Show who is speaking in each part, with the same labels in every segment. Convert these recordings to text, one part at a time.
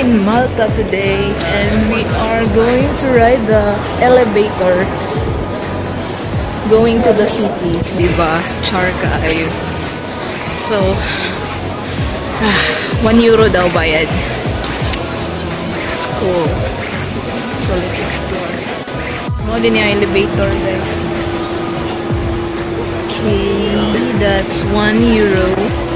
Speaker 1: Bogota today and we are going to ride the elevator going to the city. Diba? Char kaayo. So, ah, 1 euro daw bayad. It's cool. So, let's explore. Mo din yung elevator, guys. Okay, that's 1 euro.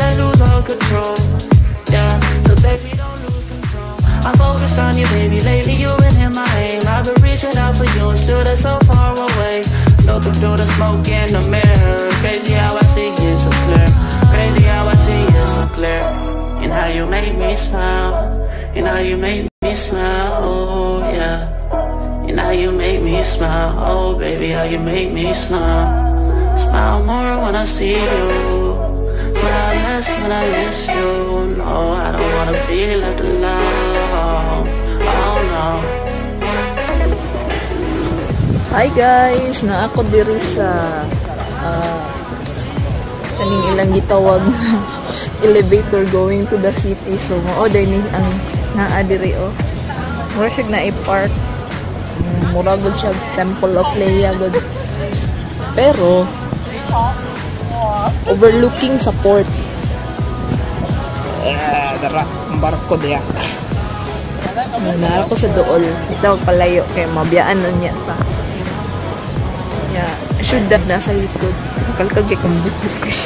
Speaker 2: I lose all control. Yeah, so baby, don't lose control. I'm focused on you, baby. Lately, you've been in my aim. I've been reaching out for you, and still they're so far away. Looking through the smoke in the mirror. Crazy how I see you so clear. Crazy how I see you so clear. And how you make me smile. And how you make me smile. Oh, yeah. And how you make me smile. Oh, baby, how you make me smile. Smile more when I see you. Be left alone. Oh.
Speaker 1: Hi guys! Na ako diri sa ah, kaning ilang gitawag elevator going to the city. So, mao ni ang naa diri oh. Mura siya na i-park. Mura gud siya Temple of Leia gud. Pero overlooking sa port.
Speaker 3: Eh, dara, ang barko diya.
Speaker 1: Na ako sa dool. Ito palayo kay mabiyaan nun niya pa. Yeah, should that nasa likod. Kalkag kay kung bukbuk kay.